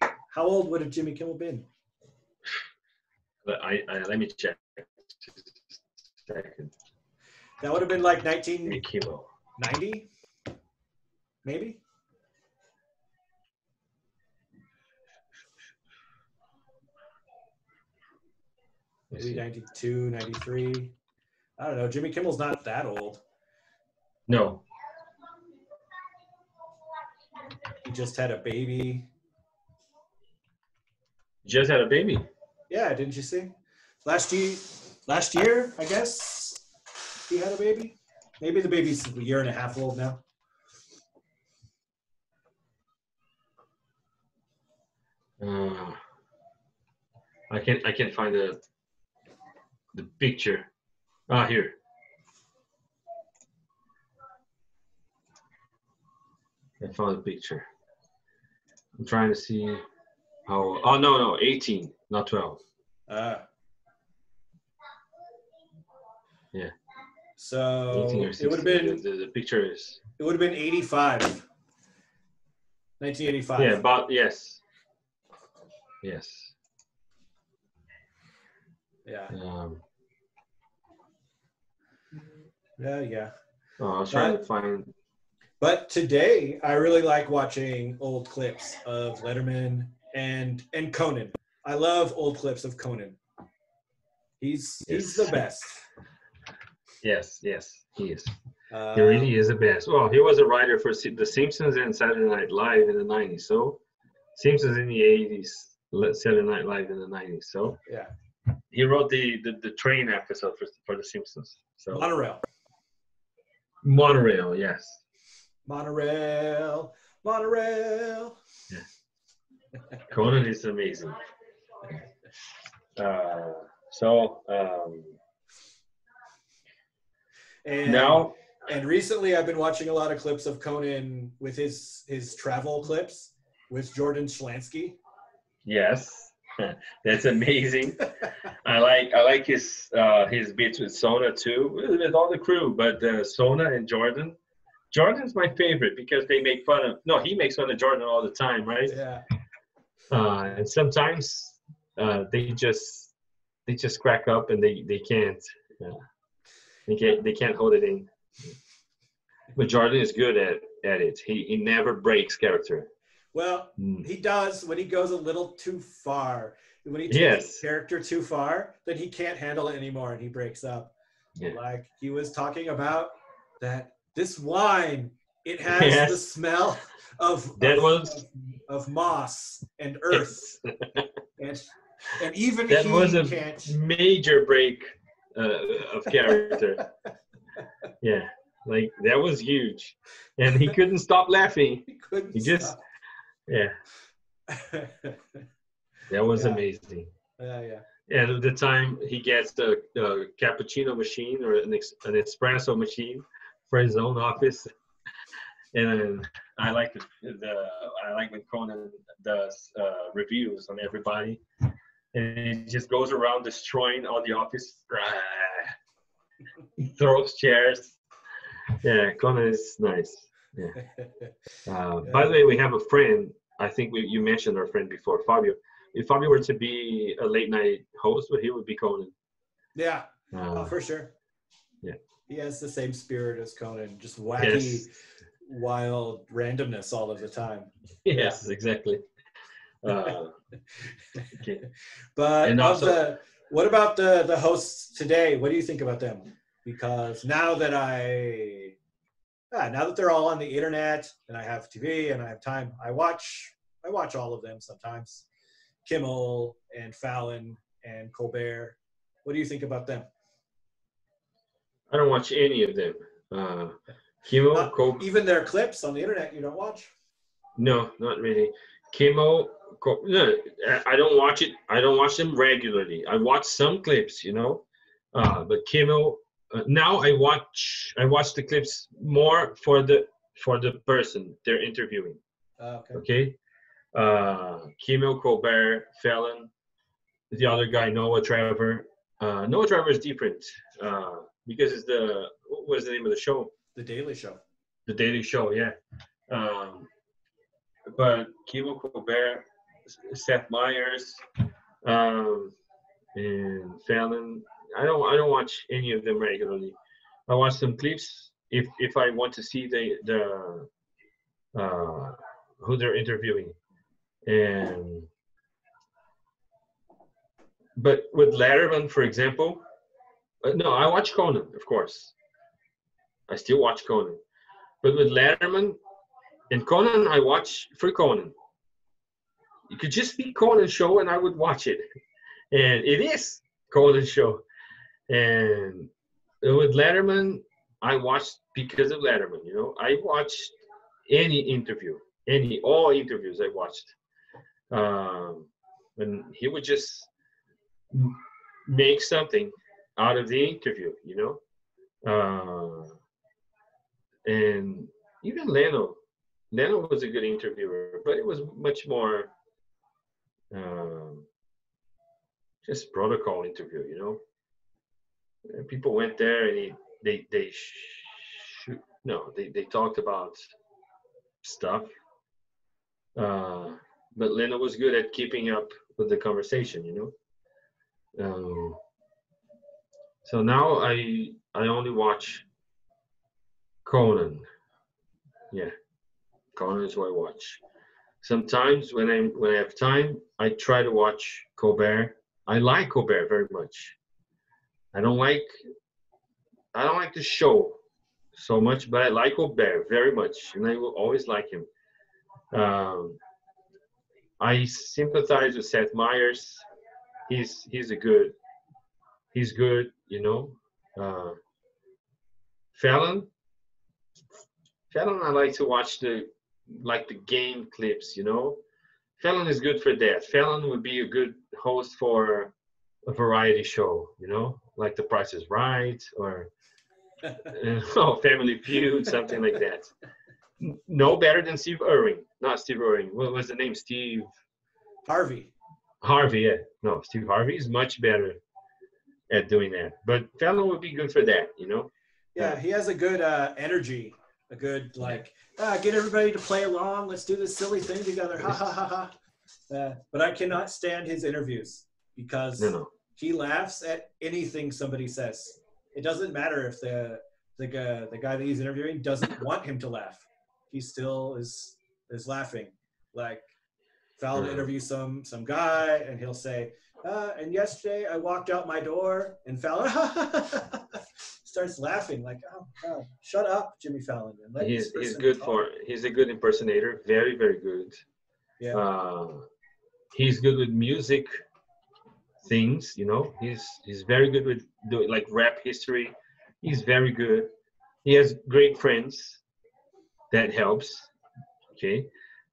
How old would have Jimmy Kimmel been? I, I, let me check. Second. That would have been like Jimmy 1990, Kimmel. maybe? Maybe see. 92, 93. I don't know. Jimmy Kimmel's not that old. No, He just had a baby. just had a baby. Yeah, didn't you see? Last year, last year, I guess he had a baby. Maybe the baby's a year and a half old now. Uh, I can't. I can't find the the picture. Ah, here. I found the picture. I'm trying to see how. Oh no no 18 not 12. Uh, Yeah. So it would have been the, the, the picture is it would have been 85. 1985. yeah about yes yes Yeah. um, Yeah, yeah. oh, I was trying to But- find But today, I really like watching old clips of Letterman and and Conan. I love old clips of Conan. He's he's Yes. the best. *laughs* yes yes he is. Uh, He really is the best. Well, he was a writer for The Simpsons and Saturday Night Live in the 90s. So, Simpsons in the 80s, Saturday Night Live in the 90s. So, Yeah. he wrote the, the, the train episode for, for The Simpsons. So, Monorail, Monorail, yes. monorail, monorail. Yeah. Conan is amazing. Uh, so, um, And now, and recently, I've been watching a lot of clips of Conan with his his travel clips with Jordan Schlansky. yes, *laughs* that's amazing. I like I like his uh, his bits with Sona too, with with all the crew. But uh, Sona and Jordan, Jordan's my favorite because they make fun of. No, he makes fun of Jordan all the time, right? Yeah. Uh, and sometimes uh, they just they just crack up and they they can't uh, they can't they can't hold it in. But Jordan is good at at it. He he never breaks character. Well, Mm. he does when he goes a little too far. When he takes Yes. character too far, then he can't handle it anymore and he breaks up. Yeah. Like he was talking about that this wine, it has the smell of That of, was- of moss and earth. and and even that he was a can't major break uh, of character. *laughs* yeah, like that was huge, and he couldn't stop laughing. he couldn't He just, stop. Yeah, *laughs* that was Yeah. amazing. yeah, yeah. And at the time he gets the, the cappuccino machine or an, ex, an espresso machine for his own office, *laughs* and I like the, the I like when Conan does uh, reviews on everybody, and he just goes around destroying all the office. he *laughs* throws chairs. Yeah, Conan is nice. Yeah. *laughs* Uh, by the way, we have a friend. I think we, you mentioned our friend before, Fabio. If Fabio were to be a late night host, he would be Conan. Yeah, uh, oh, for sure. Yeah, he has the same spirit as Conan, just wacky, yes. wild randomness all of the time. Yes, exactly. *laughs* Uh, okay. But and also, the, what about the the hosts today? What do you think about them? Because now that I yeah, now that they're all on the internet and I have TV and I have time, I watch I watch all of them sometimes. Kimmel and Fallon and Colbert. What do you think about them? I don't watch any of them. Uh, Kimmel, uh, Col- even their clips on the internet, you don't watch? No, not really. Kimmel, Col- no, I don't watch it. I don't watch them regularly. I watch some clips, you know. Uh, but Kimmel, uh, now I watch I watch the clips more for the for the person they're interviewing. Uh, okay. Okay. Uh, Kimmel, Colbert, Fallon, the other guy Noah Trevor. Uh, Noah Trevor is different uh, because it's the what was the name of the show? The Daily Show. The Daily Show, yeah. Um, but Kimmel, Colbert, Seth Meyers, um, and Fallon I don't I don't watch any of them regularly. I watch some clips if if I want to see the the uh, who they're interviewing, and but with Letterman, for example, uh, no, I watch Conan, of course. I still watch Conan, but with Letterman and Conan, I watch for Conan. You could just be Conan show, and I would watch it, *laughs* and it is Conan show. And with Letterman, I watched because of Letterman. You know, I watched any interview, any all interviews I watched, um, and he would just make something out of the interview. You know, uh, and even Leno, Leno was a good interviewer, but it was much more um, just protocol interview. You know and people went there and he, they they shoot, no they, they talked about stuff. Uh, but Leno was good at keeping up with the conversation you know? Um, so now I I only watch Conan. Yeah Conan is what I watch. Sometimes when I when I have time I try to watch Colbert. I like Colbert very much I don't like I don't like the show so much, but I like Colbert very much, and I will always like him. Um, I sympathize with Seth Meyers. He's he's a good he's good, you know. Uh, Fallon, Fallon, I like to watch the like the game clips, you know. Fallon is good for that. Fallon would be a good host for a variety show, you know like The Price is Right or *laughs* oh, *laughs* Family Feud, something like that. No better than Steve Irwin. Not Steve Irwin. What was the name? Steve Harvey. Harvey, yeah. No, Steve Harvey is much better at doing that. But Fallon would be good for that, you know? Yeah, he has a good uh, energy, a good, like, ah, get everybody to play along. Let's do this silly thing together. Ha ha ha ha. Uh, but I cannot stand his interviews because no, no he laughs at anything somebody says. It doesn't matter if the the guy, the guy that he's interviewing doesn't *laughs* want him to laugh. He still is is laughing. Like Fallon mm. interview some some guy and he'll say, uh, and yesterday I walked out my door and Fallon *laughs* starts laughing like, oh God, shut up, Jimmy Fallon. And he's he's good talk. for he's a good impersonator, very very good. Yeah. Uh, he's good with music things. You know, he's he's very good with doing like rap history. He's very good. He has great friends. That helps. Okay,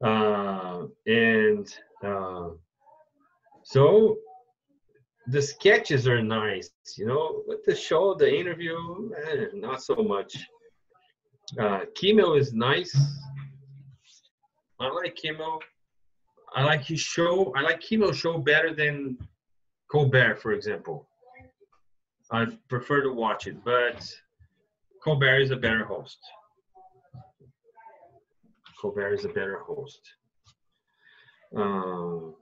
uh, and uh, so the sketches are nice. You know, with the show, the interview, eh, not so much. Uh, Kimmel is nice. I like Kimmel. I like his show. I like Kimmel's show better than Colbert, for example. I prefer to watch it, but Colbert is a better host. Colbert is a better host. Um,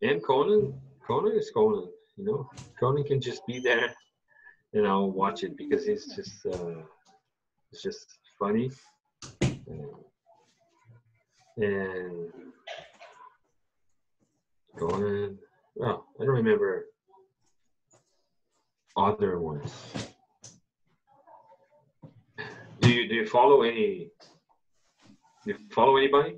and Conan, Conan is Conan. You know, Conan can just be there, and I'll watch it because it's just uh, it's just funny. and Conan. Oh, I don't remember other ones. Do you do you follow any? Do you follow anybody?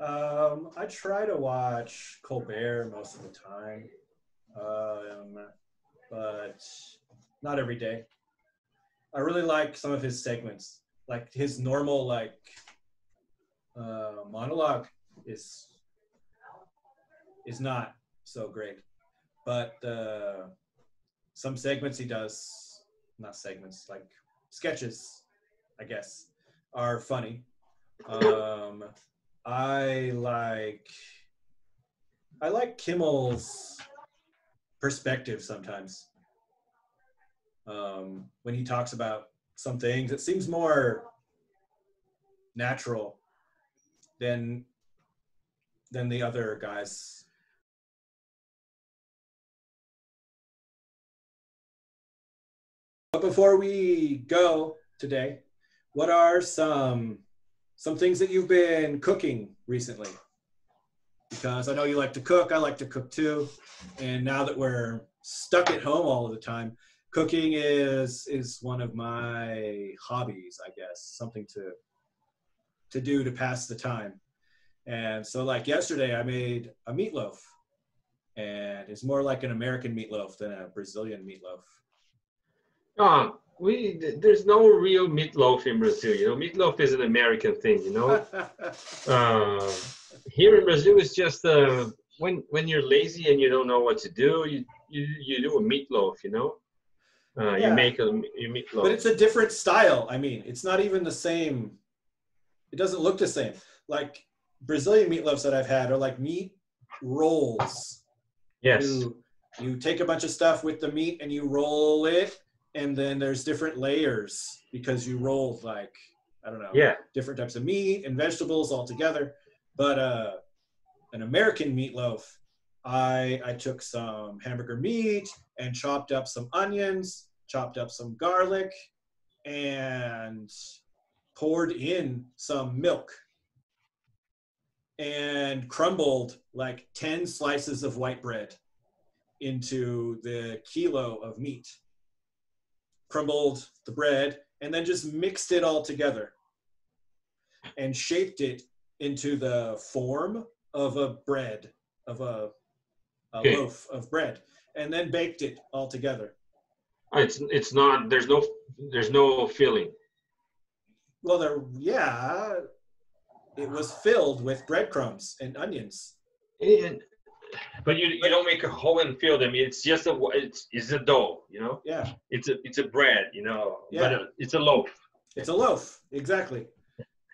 Um, I try to watch Colbert most of the time, um, but not every day. I really like some of his segments, like his normal like uh, monologue is is not so great, but uh, some segments he does, not segments, like sketches, I guess, are funny. Um, I like I like Kimmel's perspective sometimes. Um, when he talks about some things, it seems more natural than than the other guys. But before we go today, what are some some things that you've been cooking recently because I know you like to cook. I like to cook too. And now that we're stuck at home all of the time, cooking is is one of my hobbies, I guess, something to to do to pass the time. And so like yesterday I made a meatloaf and it's more like an American meatloaf than a Brazilian meatloaf. Oh, we there's no real meatloaf in Brazil. You know, meatloaf is an American thing. You know, *laughs* uh, here in Brazil it's just uh, when when you're lazy and you don't know what to do, you you, you do a meatloaf. You know, uh, yeah. you make a you meatloaf. But it's a different style. I mean, it's not even the same. It doesn't look the same. Like Brazilian meatloafs that I've had are like meat rolls. Yes. You, you take a bunch of stuff with the meat and you roll it and then there's different layers because you roll like I don't know, yeah, different types of meat and vegetables all together. But uh, an American meatloaf, I I took some hamburger meat and chopped up some onions, chopped up some garlic, and poured in some milk. And crumbled like 10 slices of white bread into the kilo of meat crumbled the bread, and then just mixed it all together and shaped it into the form of a bread, of a, a okay. loaf of bread, and then baked it all together. Uh, it's it's not there's no there's no filling. Well, there yeah, it was filled with breadcrumbs and onions. And but you you don't make a hole and fill them. it's just a it's it's a dough, you know. Yeah. It's a it's a bread, you know. Yeah. But a, it's a loaf. It's a loaf, exactly.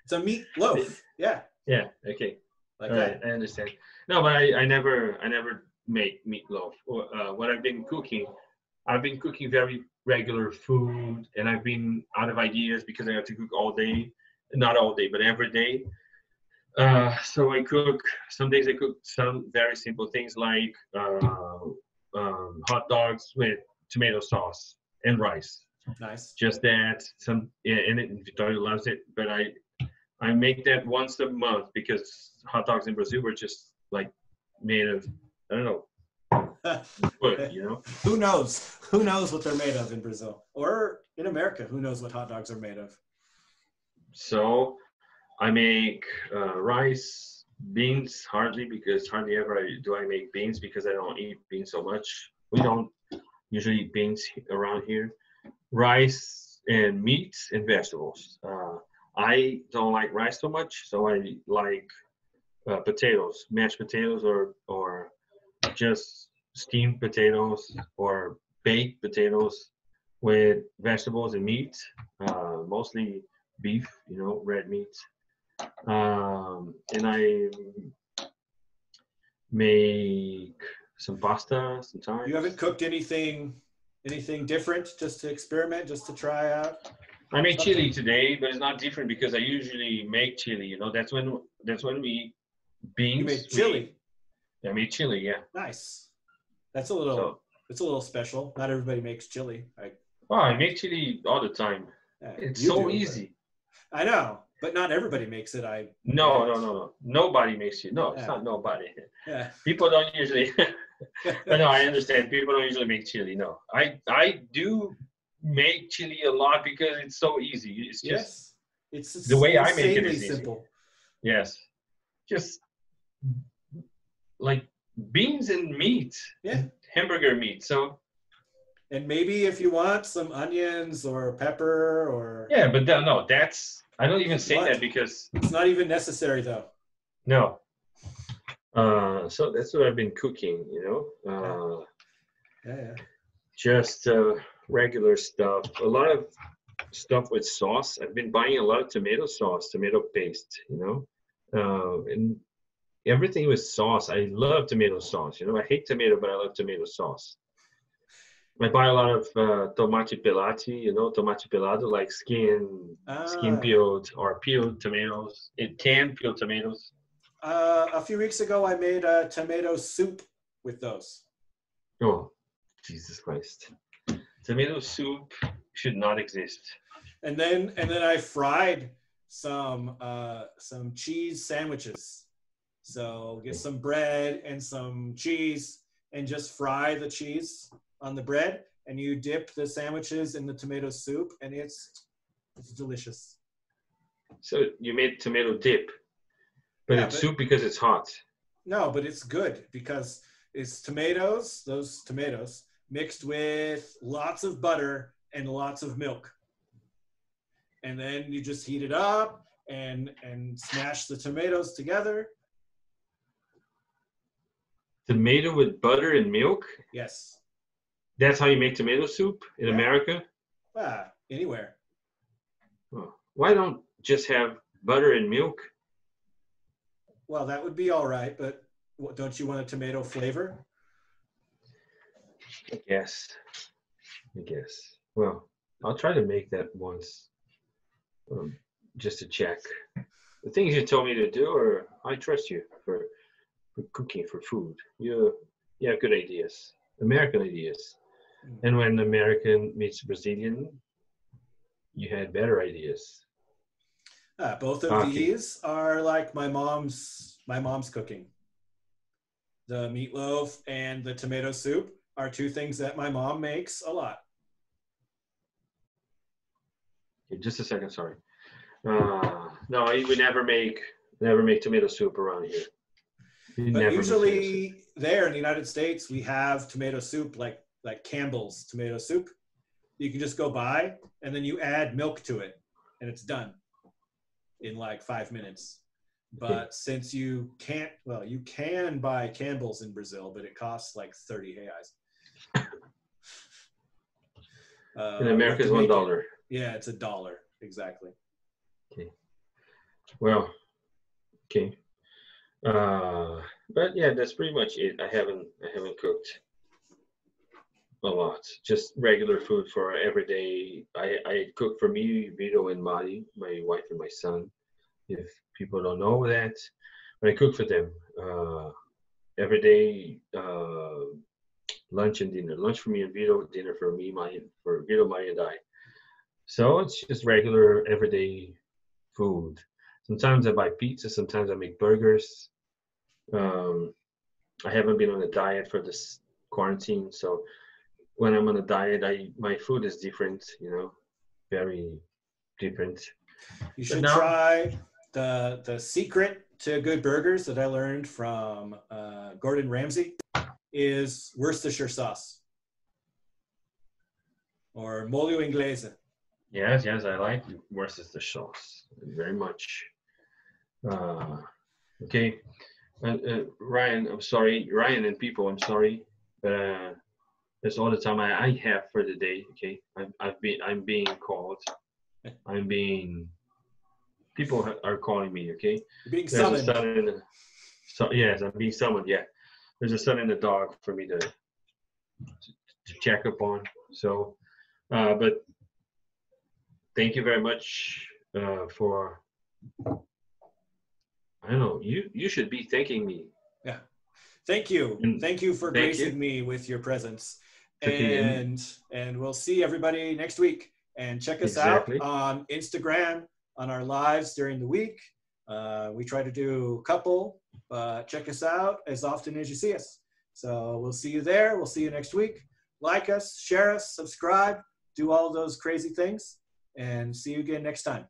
It's a meat loaf. *laughs* Yeah. Yeah. Okay. Like All right, I understand. No, but I, I never I never make meatloaf. Uh, what I've been cooking, I've been cooking very regular food, and I've been out of ideas because I have to cook all day, not all day, but every day. Uh, so I cook. Some days I cook some very simple things like uh, um, hot dogs with tomato sauce and rice. Nice. Just that. Some yeah, and it, Victoria loves it, but I I make that once a month because hot dogs in Brazil were just like made of I don't know *laughs* wood, you know. Who knows? Who knows what they're made of in Brazil or in America? Who knows what hot dogs are made of? So I make uh, rice, beans hardly because hardly ever do I make beans because I don't eat beans so much. We don't usually eat beans around here. Rice and meats and vegetables. Uh, I don't like rice so much, so I like uh, potatoes, mashed potatoes, or or just steamed potatoes or baked potatoes with vegetables and meat, uh, mostly beef, you know, red meat. Um, and I make some pasta sometimes. You haven't cooked anything anything different just to experiment, just to try out? I made chili today, but it's not different because I usually make chili. You know, that's when that's when we beans. You made chili. We, I made chili. Yeah. Nice. That's a little. So, it's a little special. Not everybody makes chili. I, oh, I make chili all the time. Yeah, it's so do, easy. I know, but not everybody makes it. I. No, no, no, no. Nobody makes it. No, it's yeah. not nobody. Yeah. People don't usually. *laughs* *laughs* no, I understand. People don't usually make chili. No, I I do make chili a lot because it's so easy. It's just yes. it's the way I make it is simple. Easy. Yes, just like beans and meat. Yeah, hamburger meat. So. And maybe if you want some onions or pepper or. Yeah, but no, that's I don't even say what? that because it's not even necessary though. No, uh, so that's what I've been cooking, you know. Uh, yeah, yeah. Just uh, regular stuff. A lot of stuff with sauce. I've been buying a lot of tomato sauce, tomato paste, you know. Uh, and everything with sauce. I love tomato sauce. You know, I hate tomato, but I love tomato sauce. I buy a lot of uh, tomate pelati, you know, tomate pelado, like skin, ah. skin peeled or peeled tomatoes. It can peel tomatoes uh, a few weeks ago, I made a tomato soup with those. Oh, Jesus Christ! Tomato soup should not exist. And then, and then I fried some uh, some cheese sandwiches. So get some bread and some cheese, and just fry the cheese on the bread, and you dip the sandwiches in the tomato soup, and it's it's delicious. So you made tomato dip. But yeah, it's but, soup because it's hot. No, but it's good because it's tomatoes, those tomatoes, mixed with lots of butter and lots of milk. And then you just heat it up and and smash the tomatoes together. Tomato with butter and milk? Yes. That's how you make tomato soup in yeah. America? Ah, anywhere. Oh. Why don't just have butter and milk? Well, that would be all right, but don't you want a tomato flavor? I guess. I guess. Well, I'll try to make that once, um, just to check. The things you told me to do, or I trust you for, for cooking for food. You, you have good ideas, American ideas. And when American meets Brazilian, you had better ideas. Uh, both of okay. these are like my mom's my mom's cooking. The meatloaf and the tomato soup are two things that my mom makes a lot. Okay, just a second, sorry. Uh, no, we never make never make tomato soup around here. but usually there in the United States, we have tomato soup like like Campbell's tomato soup. You can just go buy and then you add milk to it, and it's done in like five minutes. But since you can't, well, you can buy Campbell's in Brazil, but it costs like 30 reais. uh, in America, it's one dollar. Yeah, it's a dollar exactly. Okay. Well, okay. Uh, but yeah, that's pretty much it. I haven't, I haven't cooked a lot. Just regular food for every day. I, I cook for me, Vito and Mari, my wife and my son. If people don't know that, but I cook for them uh, every day. Uh, lunch and dinner. Lunch for me and Vito, dinner for me, my for Vito, Mari, and I. So it's just regular everyday food. Sometimes I buy pizza. Sometimes I make burgers. Um, I haven't been on a diet for this quarantine, so when I'm on a diet, I my food is different, you know, very different. You should now, try the the secret to good burgers that I learned from uh, Gordon Ramsay is Worcestershire sauce or molho inglês. Yes, yes, I like Worcestershire sauce very much. Uh, okay, uh, uh, Ryan, I'm sorry, Ryan and people, I'm sorry, but uh, that's all the time I, I have for the day. Okay, I've, I've been I'm being called. *laughs* I'm being people are calling me. Okay. You're being There's summoned. son and a, so, yes, I'm being summoned. Yeah. There's a son and a dog for me to to, to check up on. So, uh, but thank you very much uh, for. I don't know. You you should be thanking me. Yeah. Thank you. Thank you for Thank gracing you. me with your presence. And and we'll see everybody next week. And check us Exactly. out on Instagram on our lives during the week. Uh, we try to do a couple, but check us out as often as you see us. So we'll see you there. We'll see you next week. Like us, share us, subscribe, do all those crazy things, and see you again next time.